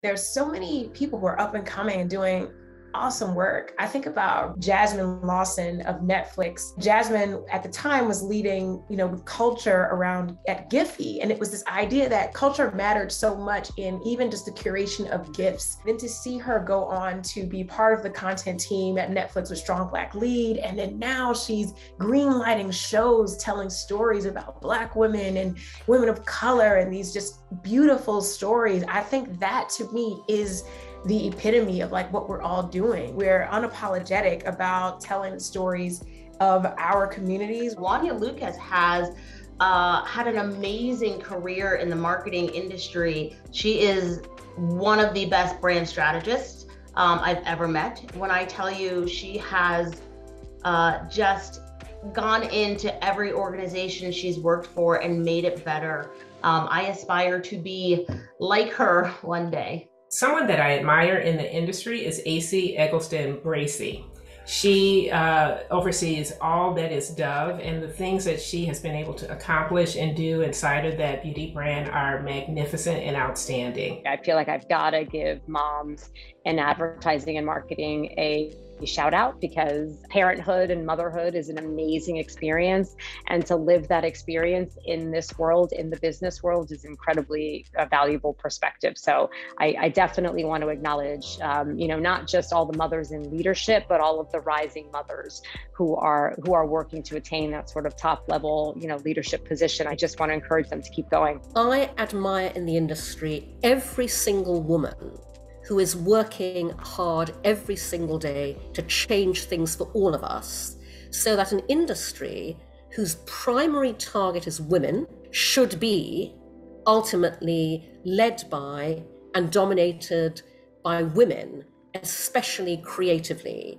There's so many people who are up and coming and doing awesome work. I think about Jasmine Lawson of Netflix. Jasmine at the time was leading, you know, culture around at Giphy. And it was this idea that culture mattered so much in even just the curation of GIFs. Then to see her go on to be part of the content team at Netflix with Strong Black Lead. And then now she's greenlighting shows telling stories about Black women and women of color and these just beautiful stories. I think that to me is the epitome of like what we're all doing. We're unapologetic about telling stories of our communities. Wanya Lucas has uh, had an amazing career in the marketing industry. She is one of the best brand strategists um, I've ever met. When I tell you she has uh, just gone into every organization she's worked for and made it better. Um, I aspire to be like her one day. Someone that I admire in the industry is Esi Eggleston Bracey. She uh, oversees all that is Dove, and the things that she has been able to accomplish and do inside of that beauty brand are magnificent and outstanding. I feel like I've got to give moms in advertising and marketing a shout out because parenthood and motherhood is an amazing experience. And to live that experience in this world, in the business world, is incredibly a valuable perspective. So I, I definitely want to acknowledge, um, you know, not just all the mothers in leadership, but all of the rising mothers who are who are working to attain that sort of top level, you know, leadership position. I just want to encourage them to keep going. I admire in the industry every single woman who is working hard every single day to change things for all of us, so that an industry whose primary target is women should be ultimately led by and dominated by women, especially creatively.